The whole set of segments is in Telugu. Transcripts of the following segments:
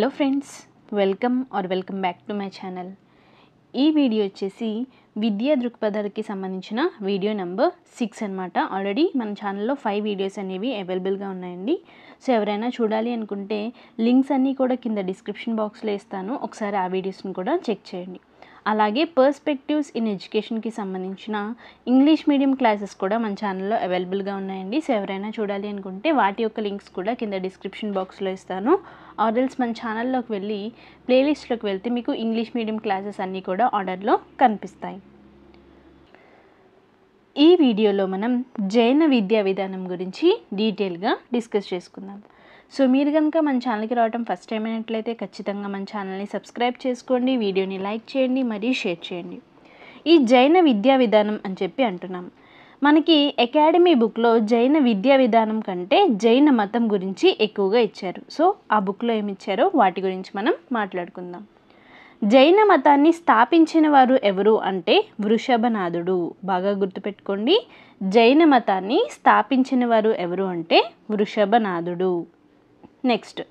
Hello friends welcome or welcome back to my channel. ఈ వీడియో వచ్చేసి విద్యా దృక్పథాలకి సంబంధించిన వీడియో నెంబర్ సిక్స్ అనమాట ఆల్రెడీ మన ఛానల్లో ఫైవ్ వీడియోస్ అనేవి అవైలబుల్గా ఉన్నాయండి. సో ఎవరైనా చూడాలి అనుకుంటే లింక్స్ అన్నీ కూడా కింద డిస్క్రిప్షన్ బాక్స్లో ఇస్తాను. ఒకసారి ఆ వీడియోస్ని కూడా చెక్ చేయండి. అలాగే పర్స్పెక్టివ్స్ ఇన్ ఎడ్యుకేషన్కి సంబంధించిన ఇంగ్లీష్ మీడియం క్లాసెస్ కూడా మన ఛానల్లో అవైలబుల్గా ఉన్నాయండి. సో ఎవరైనా చూడాలి అనుకుంటే వాటి యొక్క లింక్స్ కూడా కింద డిస్క్రిప్షన్ బాక్స్లో ఇస్తాను. ఆర్డర్స్ మన ఛానల్లోకి వెళ్ళి ప్లేలిస్ట్లోకి వెళ్తే మీకు ఇంగ్లీష్ మీడియం క్లాసెస్ అన్నీ కూడా ఆర్డర్లో కనిపిస్తాయి. ఈ వీడియోలో మనం జైన విద్యా విధానం గురించి డీటెయిల్గా డిస్కస్ చేసుకుందాం. సో మీరు కనుక మన ఛానల్కి రావడం ఫస్ట్ టైం అయినట్లయితే ఖచ్చితంగా మన ఛానల్ని సబ్స్క్రైబ్ చేసుకోండి వీడియోని లైక్ చేయండి మరియు షేర్ చేయండి. ఈ జైన విద్యా విధానం అని చెప్పి అంటున్నాం. మనకి అకాడమీ బుక్లో జైన విద్యా విధానం కంటే జైన మతం గురించి ఎక్కువగా ఇచ్చారు. సో ఆ బుక్లో ఏమి ఇచ్చారో వాటి గురించి మనం మాట్లాడుకుందాం. జైన మతాన్ని స్థాపించిన వారు ఎవరు అంటే వృషభనాథుడు. బాగా గుర్తుపెట్టుకోండి. జైన మతాన్ని స్థాపించిన వారు ఎవరు అంటే వృషభనాథుడు. నెక్స్ట్.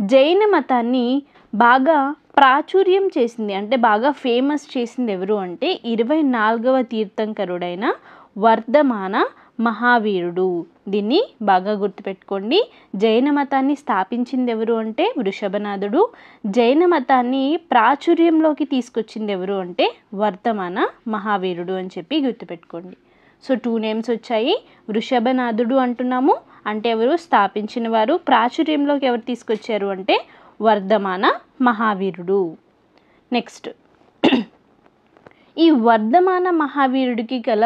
జైన మతాన్ని బాగా ప్రాచుర్యం చేసింది అంటే బాగా ఫేమస్ చేసింది ఎవరు అంటే ఇరవై నాలుగవ తీర్థంకరుడైన వర్ధమాన మహావీరుడు. దీన్ని బాగా గుర్తుపెట్టుకోండి. జైన మతాన్ని స్థాపించింది ఎవరు అంటే వృషభనాథుడు. జైన మతాన్ని ప్రాచుర్యంలోకి తీసుకొచ్చింది ఎవరు అంటే వర్ధమాన మహావీరుడు అని చెప్పి గుర్తుపెట్టుకోండి. సో టూ నేమ్స్ వచ్చాయి. వృషభనాథుడు అంటున్నాము. అంటే ఎవరు స్థాపించిన వారు ప్రాచుర్యంలోకి ఎవరు తీసుకొచ్చారు అంటే వర్ధమాన మహావీరుడు. నెక్స్ట్ ఈ వర్ధమాన మహావీరుడికి గల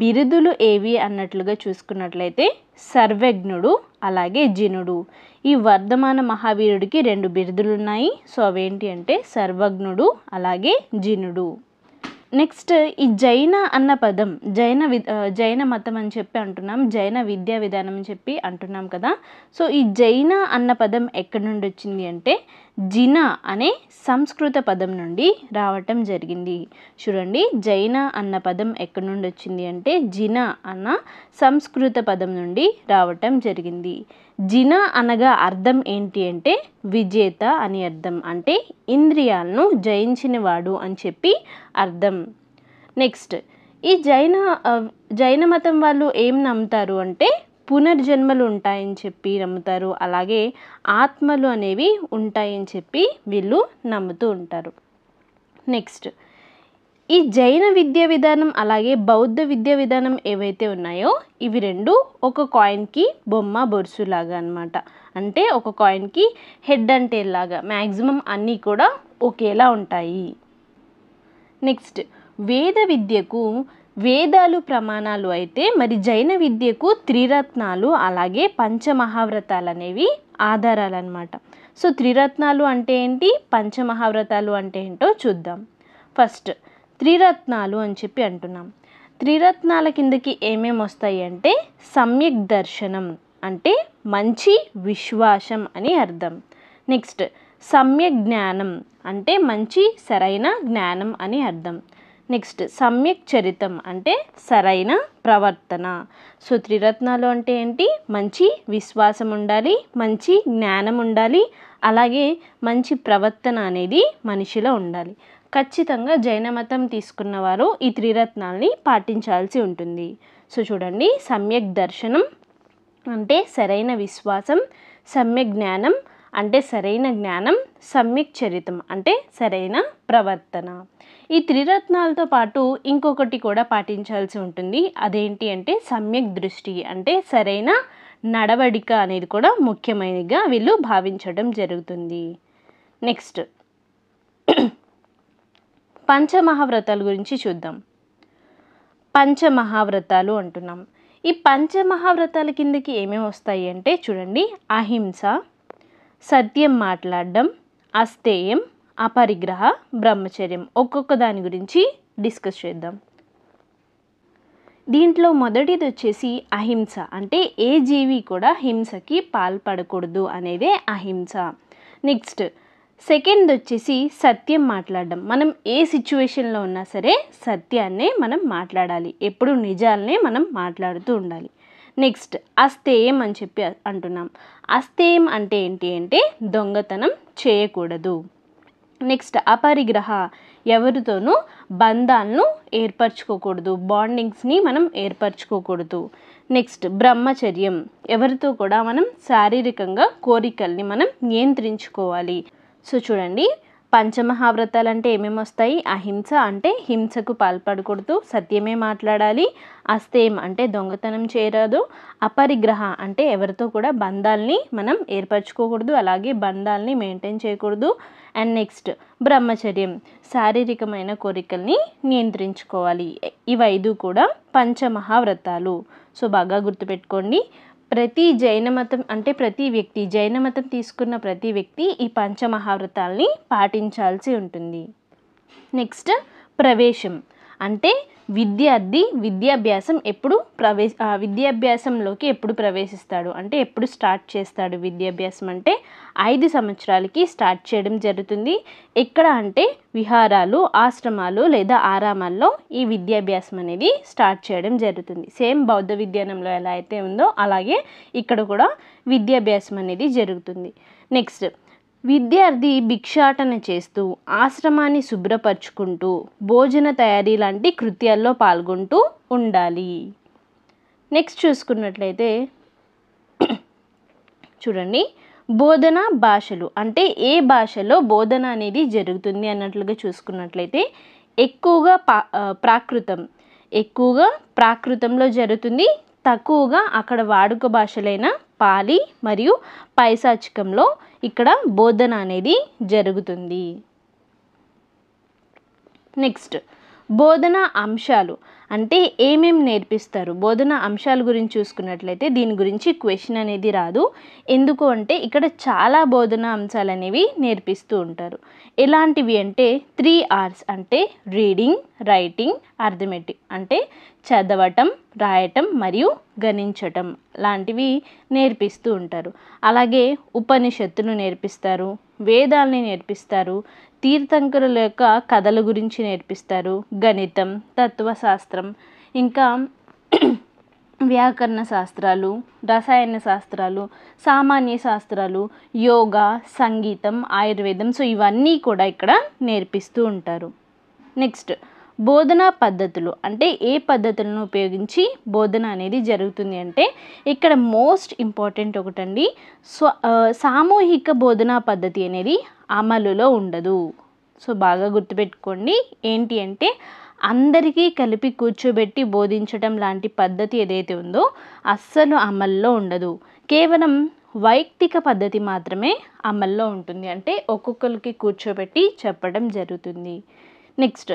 బిరుదులు ఏవి అన్నట్లుగా చూసుకున్నట్లయితే సర్వజ్ఞుడు అలాగే జినుడు. ఈ వర్ధమాన మహావీరుడికి రెండు బిరుదులు ఉన్నాయి సో అవేంటి అంటే సర్వజ్ఞుడు అలాగే జినుడు. నెక్స్ట్ ఈ జైన అన్న పదం జైన వి జైన మతం అని చెప్పి అంటున్నాం జైన విద్యా విధానం అని చెప్పి అంటున్నాం కదా. సో ఈ జైన అన్న పదం ఎక్కడి నుండి వచ్చింది అంటే జిన అనే సంస్కృత పదం నుండి రావటం జరిగింది. చూడండి జైన అన్న పదం ఎక్కడి నుండి వచ్చింది అంటే జిన అన్న సంస్కృత పదం నుండి రావటం జరిగింది. జిన అనగా అర్థం ఏంటి అంటే విజేత అని అర్థం అంటే ఇంద్రియాలను జయించినవాడు అని చెప్పి అర్థం. నెక్స్ట్ ఈ జైన జైన మతం వాళ్ళు ఏం నమ్ముతారు అంటే పునర్జన్మలు ఉంటాయని చెప్పి నమ్ముతారు. అలాగే ఆత్మలు అనేవి ఉంటాయని చెప్పి వీళ్ళు నమ్ముతూ ఉంటారు. నెక్స్ట్ ఈ జైన విద్యా విధానం అలాగే బౌద్ధ విద్యా విధానం ఏవైతే ఉన్నాయో ఇవి రెండు ఒక కాయిన్కి బొమ్మ బొరుసు లాగా అనమాట అంటే ఒక కాయిన్కి హెడ్ అంటే లాగా మ్యాక్సిమం అన్నీ కూడా ఒకేలా ఉంటాయి. నెక్స్ట్ వేద విద్యకు వేదాలు ప్రమాణాలు అయితే మరి జైన విద్యకు త్రిరత్నాలు అలాగే పంచమహావ్రతాలు అనేవి ఆధారాలు అనమాట సో త్రిరత్నాలు అంటే ఏంటి? పంచమహావ్రతాలు అంటే ఏంటో చూద్దాం. ఫస్ట్ త్రిరత్నాలు అని చెప్పి అంటున్నాం. త్రిరత్నాల కిందకి ఏమేమి వస్తాయి అంటే సమ్యక్ దర్శనం అంటే మంచి విశ్వాసం అని అర్థం. నెక్స్ట్ సమ్యక్ జ్ఞానం అంటే మంచి సరైన జ్ఞానం అని అర్థం. నెక్స్ట్ సమ్యక్ చరితం అంటే సరైన ప్రవర్తన. సో త్రిరత్నాలు అంటే ఏంటి? మంచి విశ్వాసం ఉండాలి మంచి జ్ఞానం ఉండాలి అలాగే మంచి ప్రవర్తన అనేది మనిషిలో ఉండాలి. ఖచ్చితంగా జైన మతం తీసుకున్న వారు ఈ త్రిరత్నాల్ని పాటించాల్సి ఉంటుంది. సో చూడండి సమ్యక్ దర్శనం అంటే సరైన విశ్వాసం సమ్యక్ జ్ఞానం అంటే సరైన జ్ఞానం సమ్యక్ చరితం అంటే సరైన ప్రవర్తన. ఈ త్రిరత్నాలతో పాటు ఇంకొకటి కూడా పాటించాల్సి ఉంటుంది. అదేంటి అంటే సమ్యక్ దృష్టి అంటే సరైన నడవడిక అనేది కూడా ముఖ్యమైనదిగా వీళ్ళు భావించడం జరుగుతుంది. నెక్స్ట్. పంచమహావ్రతాల గురించి చూద్దాం. పంచమహావ్రతాలు అంటున్నాం. ఈ పంచమహావ్రతాల కిందకి ఏమేమి వస్తాయి అంటే చూడండి. అహింస సత్యం మాట్లాడడం అస్తేయం అపరిగ్రహ బ్రహ్మచర్యం. ఒక్కొక్క దాని గురించి డిస్కస్ చేద్దాం. దీంట్లో మొదటిది వచ్చేసి అహింస. అంటే ఏ జీవి కూడా హింసకి పాల్పడకూడదు అనేదే అహింస. నెక్స్ట్ సెకండ్ వచ్చేసి సత్యం మాట్లాడడం. మనం ఏ సిచ్యువేషన్లో ఉన్నా సరే సత్యాన్నే మనం మాట్లాడాలి. ఎప్పుడు నిజాలనే మనం మాట్లాడుతూ ఉండాలి. నెక్స్ట్ అస్తేయం అని చెప్పి అంటున్నాం. అస్తేయం అంటే ఏంటి అంటే దొంగతనం చేయకూడదు. నెక్స్ట్ అపరిగ్రహ ఎవరితోనూ బంధాలను ఏర్పరచుకోకూడదు. బాండింగ్స్ని మనం ఏర్పరచుకోకూడదు. నెక్స్ట్ బ్రహ్మచర్యం ఎవరితో కూడా మనం శారీరకంగా కోరికల్ని మనం నియంత్రించుకోవాలి. సో చూడండి పంచమహావ్రతాలు అంటే ఏమేమి వస్తాయి? అహింస అంటే హింసకు పాల్పడకూడదు సత్యమే మాట్లాడాలి అస్తేయం అంటే దొంగతనం చేయరాదు అపరిగ్రహ అంటే ఎవరితో కూడా బంధాల్ని మనం ఏర్పరచుకోకూడదు అలాగే బంధాల్ని మెయింటైన్ చేయకూడదు. అండ్ నెక్స్ట్ బ్రహ్మచర్యం శారీరకమైన కోరికల్ని నియంత్రించుకోవాలి. ఇవి ఐదు కూడా పంచమహావ్రతాలు. సో బాగా గుర్తుపెట్టుకోండి. ప్రతి జైన మతం అంటే ప్రతి వ్యక్తి జైన మతం తీసుకున్న ప్రతి వ్యక్తి ఈ పంచమహావ్రతాల్ని పాటించాల్సి ఉంటుంది. నెక్స్ట్ ప్రవేశం. అంటే విద్యార్థి విద్యాభ్యాసం ఎప్పుడు ప్రవేశ విద్యాభ్యాసంలోకి ఎప్పుడు ప్రవేశిస్తాడు? అంటే ఎప్పుడు స్టార్ట్ చేస్తాడు విద్యాభ్యాసం? అంటే ఐదు సంవత్సరాలకి స్టార్ట్ చేయడం జరుగుతుంది. ఎక్కడ అంటే విహారాలు ఆశ్రమాలు లేదా ఆరామాల్లో ఈ విద్యాభ్యాసం అనేది స్టార్ట్ చేయడం జరుగుతుంది. సేమ్ బౌద్ధ విద్యానంలో ఎలా అయితే ఉందో అలాగే ఇక్కడ కూడా విద్యాభ్యాసం అనేది జరుగుతుంది. నెక్స్ట్ విద్యార్థి భిక్షాటన చేస్తూ ఆశ్రమాన్ని శుభ్రపరచుకుంటూ భోజన తయారీ లాంటి కృత్యాల్లో పాల్గొంటూ ఉండాలి. నెక్స్ట్ చూసుకున్నట్లయితే చూడండి. బోధన భాషలు. అంటే ఏ భాషలో బోధన అనేది జరుగుతుంది అన్నట్లుగా చూసుకున్నట్లయితే ఎక్కువగా పా ప్రాకృతం. ఎక్కువగా ప్రాకృతంలో జరుగుతుంది. తక్కువగా అక్కడ వాడుక భాషలైన పాలి మరియు పైశాచికంలో ఇక్కడ బోధన అనేది జరుగుతుంది. నెక్స్ట్ బోధన అంశాలు. అంటే ఏమేమి నేర్పిస్తారు? బోధన అంశాల గురించి చూసుకున్నట్లయితే దీని గురించి క్వశ్చన్ అనేది రాదు. ఎందుకు అంటే ఇక్కడ చాలా బోధన అంశాలు అనేవి నేర్పిస్తూ ఉంటారు. ఎలాంటివి అంటే త్రీ ఆర్స్ అంటే రీడింగ్ రైటింగ్ అర్థమెటిక్ అంటే చదవటం రాయటం మరియు గణించటం లాంటివి నేర్పిస్తూ ఉంటారు. అలాగే ఉపనిషత్తును నేర్పిస్తారు వేదాల్ని నేర్పిస్తారు తీర్థంకరుల యొక్క కథల గురించి నేర్పిస్తారు. గణితం తత్వశాస్త్రం ఇంకా వ్యాకరణ శాస్త్రాలు రసాయన శాస్త్రాలు సామాన్య శాస్త్రాలు యోగా సంగీతం ఆయుర్వేదం. సో ఇవన్నీ కూడా ఇక్కడ నేర్పిస్తూ ఉంటారు. నెక్స్ట్ బోధనా పద్ధతులు. అంటే ఏ పద్ధతులను ఉపయోగించి బోధన అనేది జరుగుతుంది అంటే ఇక్కడ మోస్ట్ ఇంపార్టెంట్ ఒకటండి. స్వ సామూహిక బోధనా పద్ధతి అనేది అమలులో ఉండదు. సో బాగా గుర్తుపెట్టుకోండి. ఏంటి అంటే అందరికీ కలిపి కూర్చోబెట్టి బోధించడం లాంటి పద్ధతి ఏదైతే ఉందో అస్సలు అమల్లో ఉండదు. కేవలం వైయక్తిక పద్ధతి మాత్రమే అమల్లో ఉంటుంది. అంటే ఒక్కొక్కరికి కూర్చోబెట్టి చెప్పడం జరుగుతుంది. నెక్స్ట్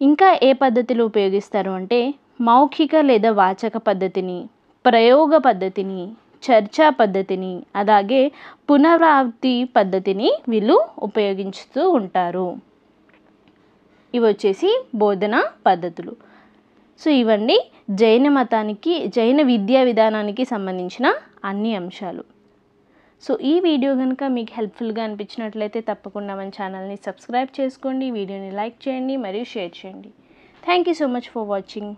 ఇంకా ఏ పద్ధతులు ఉపయోగిస్తారు అంటే మౌఖిక లేదా వాచక పద్ధతిని ప్రయోగ పద్ధతిని చర్చా పద్ధతిని అలాగే పునరావృత్తి పద్ధతిని వీళ్ళు ఉపయోగించుతూ ఉంటారు. ఇవి వచ్చేసి బోధన పద్ధతులు. సో ఇవన్నీ జైన మతానికి జైన విద్యా విధానానికి సంబంధించిన అన్ని అంశాలు. సో ఈ వీడియో కనుక మీకు హెల్ప్ఫుల్గా అనిపించినట్లయితే తప్పకుండా మన ఛానల్ని సబ్స్క్రైబ్ చేసుకోండి వీడియోని లైక్ చేయండి మరియు షేర్ చేయండి. Thank you so much for watching